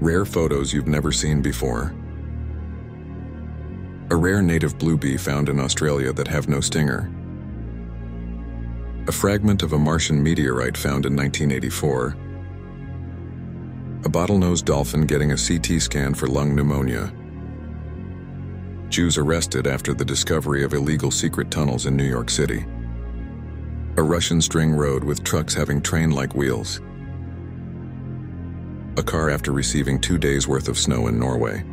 Rare photos you've never seen before. A rare native blue bee found in Australia that have no stinger. A fragment of a Martian meteorite found in 1984. A bottlenose dolphin getting a CT scan for lung pneumonia. Jews arrested after the discovery of illegal secret tunnels in New York City. A Russian string road with trucks having train-like wheels. A car after receiving two days' worth of snow in Norway.